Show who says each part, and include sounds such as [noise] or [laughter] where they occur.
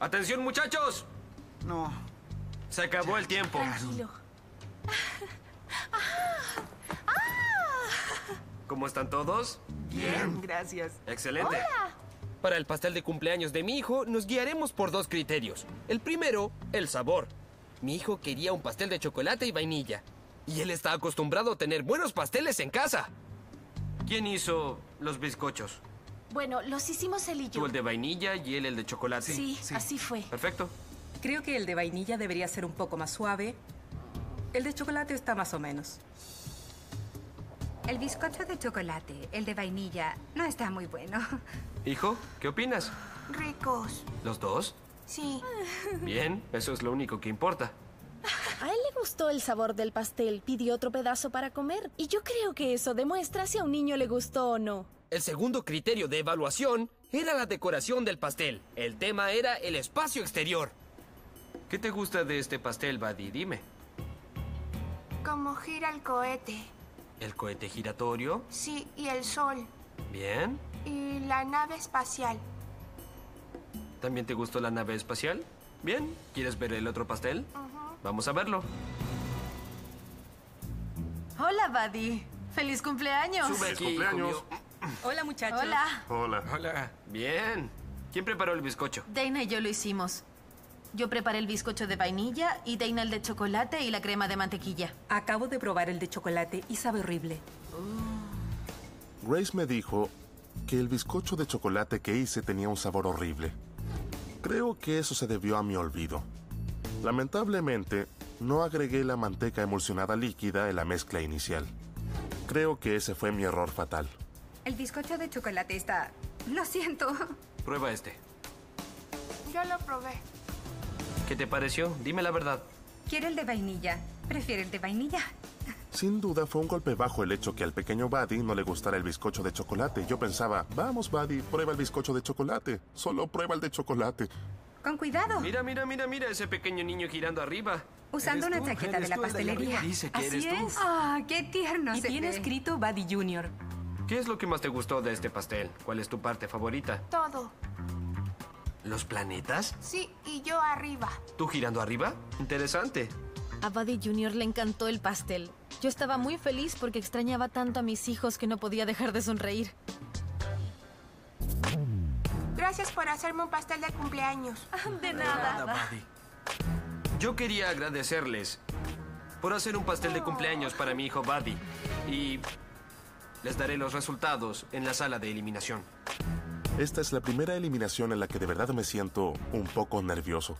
Speaker 1: ¡Atención, muchachos!
Speaker 2: No.
Speaker 1: Se acabó el tiempo.
Speaker 3: Tranquilo.
Speaker 1: ¿Cómo están todos?
Speaker 2: Bien, gracias.
Speaker 1: Excelente. Para el pastel de cumpleaños de mi hijo, nos guiaremos por dos criterios. El primero, el sabor. Mi hijo quería un pastel de chocolate y vainilla. Y él está acostumbrado a tener buenos pasteles en casa. ¿Quién hizo los bizcochos?
Speaker 3: Bueno, los hicimos él y
Speaker 1: Tú
Speaker 3: yo.
Speaker 1: el de vainilla y él el de chocolate.
Speaker 3: Sí, así fue.
Speaker 1: Perfecto.
Speaker 4: Creo que el de vainilla debería ser un poco más suave. El de chocolate está más o menos.
Speaker 5: El bizcocho de chocolate, el de vainilla, no está muy bueno. [laughs]
Speaker 1: Hijo, ¿qué opinas?
Speaker 6: Ricos.
Speaker 1: ¿Los dos?
Speaker 6: Sí. [laughs]
Speaker 1: Bien, eso es lo único que importa. [laughs]
Speaker 3: A él le gustó el sabor del pastel, pidió otro pedazo para comer. Y yo creo que eso demuestra si a un niño le gustó o no.
Speaker 1: El segundo criterio de evaluación era la decoración del pastel. El tema era el espacio exterior. ¿Qué te gusta de este pastel, Buddy? Dime.
Speaker 6: Como gira el cohete.
Speaker 1: ¿El cohete giratorio?
Speaker 6: Sí, y el sol.
Speaker 1: Bien.
Speaker 6: Y la nave espacial.
Speaker 1: ¿También te gustó la nave espacial? Bien. ¿Quieres ver el otro pastel? Vamos a verlo.
Speaker 7: Hola, Buddy. ¡Feliz cumpleaños!
Speaker 1: Sube aquí,
Speaker 8: cumpleaños.
Speaker 4: Hola, muchachos.
Speaker 7: Hola.
Speaker 8: Hola.
Speaker 1: Hola. Bien. ¿Quién preparó el bizcocho?
Speaker 7: Dana y yo lo hicimos. Yo preparé el bizcocho de vainilla y Dana el de chocolate y la crema de mantequilla.
Speaker 4: Acabo de probar el de chocolate y sabe horrible.
Speaker 8: Grace me dijo que el bizcocho de chocolate que hice tenía un sabor horrible. Creo que eso se debió a mi olvido. Lamentablemente, no agregué la manteca emulsionada líquida en la mezcla inicial. Creo que ese fue mi error fatal.
Speaker 5: El bizcocho de chocolate está... Lo siento.
Speaker 1: Prueba este.
Speaker 6: Yo lo probé.
Speaker 1: ¿Qué te pareció? Dime la verdad.
Speaker 5: Quiero el de vainilla. Prefiero el de vainilla.
Speaker 8: Sin duda fue un golpe bajo el hecho que al pequeño Buddy no le gustara el bizcocho de chocolate. Yo pensaba, vamos Buddy, prueba el bizcocho de chocolate. Solo prueba el de chocolate.
Speaker 5: Con cuidado.
Speaker 1: Mira, mira, mira, mira ese pequeño niño girando arriba.
Speaker 5: Usando una chaqueta de la pastelería.
Speaker 1: Dice que
Speaker 4: Así
Speaker 1: eres tú.
Speaker 4: es.
Speaker 5: ¡Ah, qué tierno
Speaker 4: y
Speaker 5: se
Speaker 4: tiene
Speaker 5: ve!
Speaker 4: escrito Buddy Jr.
Speaker 1: ¿Qué es lo que más te gustó de este pastel? ¿Cuál es tu parte favorita?
Speaker 6: Todo.
Speaker 1: ¿Los planetas?
Speaker 6: Sí, y yo arriba.
Speaker 1: ¿Tú girando arriba? Interesante.
Speaker 3: A Buddy Jr. le encantó el pastel. Yo estaba muy feliz porque extrañaba tanto a mis hijos que no podía dejar de sonreír.
Speaker 6: Gracias por hacerme un pastel de cumpleaños. [laughs]
Speaker 3: De nada.
Speaker 1: Yo quería agradecerles por hacer un pastel de cumpleaños para mi hijo Buddy. Y les daré los resultados en la sala de eliminación.
Speaker 8: Esta es la primera eliminación en la que de verdad me siento un poco nervioso.